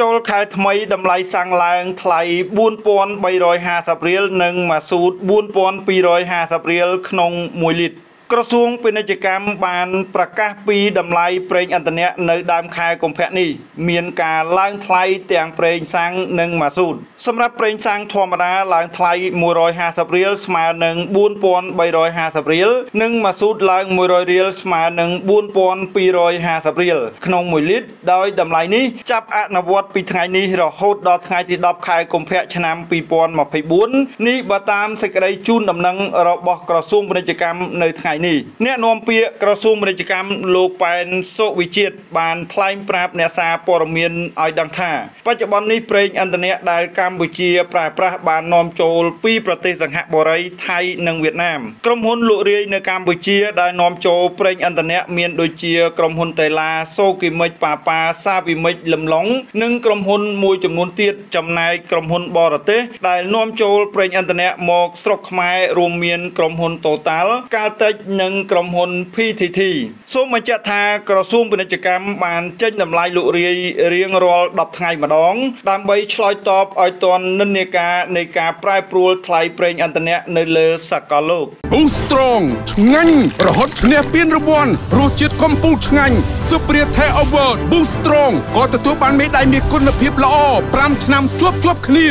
ចូលខែថ្មីតម្លៃសាំងឡើងថ្លៃ4350រៀលនិងម៉ាស៊ូត4250រៀលក្នុង1លីត្រ ក្រសួងពាណិជ្ជកម្មបានប្រកាសពីតម្លៃប្រេងឥន្ធនៈនៅដើមខែកុម្ភៈនេះមានការឡើងថ្លៃទាំងប្រេងសាំងនិងម៉ាស៊ូតសម្រាប់ប្រេងសាំងធម្មតាឡើងថ្លៃ150រៀលស្មើនឹង4350រៀលនិងម៉ាស៊ូតឡើង100រៀលស្មើនឹង4250រៀលក្នុង1លីត្រដោយតម្លៃនេះចាប់អនុវត្តពីថ្ងៃនេះរហូតដល់ថ្ងៃទី10ខែកុម្ភៈឆ្នាំ2024នេះបើតាមសេចក្តីជូនដំណឹងរបស់ក្រសួងពាណិជ្ជកម្មនៅថ្ងៃនេះអ្នកនាំពាក្យក្រសួងពាណិជ្ជកម្មលោកប៉ែនសុវិជាតិបានថ្លែងប្រាប់អ្នកសារព័ត៌មានឲ្យដឹងថា បច្ចុប្បន្ននេះប្រេងឥន្ធនៈដែលកម្ពុជាប្រើប្រាស់បាននាំចូលពីប្រទេសសង្ហបុរីថៃនិងវៀតណាមក្រុមហ៊ុនលក់រាយនៅកម្ពុជាដែលនាំចូលប្រេងឥន្ធនៈមានដូចជាក្រុមហ៊ុនតេឡាសូគីមិចប៉ាប៉ាសាវីមិចលំឡុងនិងក្រុមហ៊ុនមួយចំនួនទៀតចំណែកក្រុមហ៊ុនបរទេសដែលនាំចូលប្រេងឥន្ធនៈមកស្រុកខ្មែររួមមានក្រុមហ៊ុន Total កាលតិចនិងក្រុមហ៊ុន PTT សូមបញ្ជាក់ថាក្រសួងពាណិជ្ជកម្មបានចេញតម្លៃលក់រាយរៀងរាល់10ថ្ងៃម្ដង ដើម្បីឆ្លើយតបឲ្យទាន់និន្នាការនៃការប្រែប្រួលថ្លៃប្រេងឥន្ធនៈនៅលើសកលលោក Boost Strong ឆ្ងាញ់រហូតឈ្នះពានរង្វាន់រសជាតិកំពូលឆ្ងាញ់ Superior Thai Award Boost Strong ក៏ទទួលបានមេដាយមាសគុណភាពល្អ5ឆ្នាំជាប់ជាប់គ្នា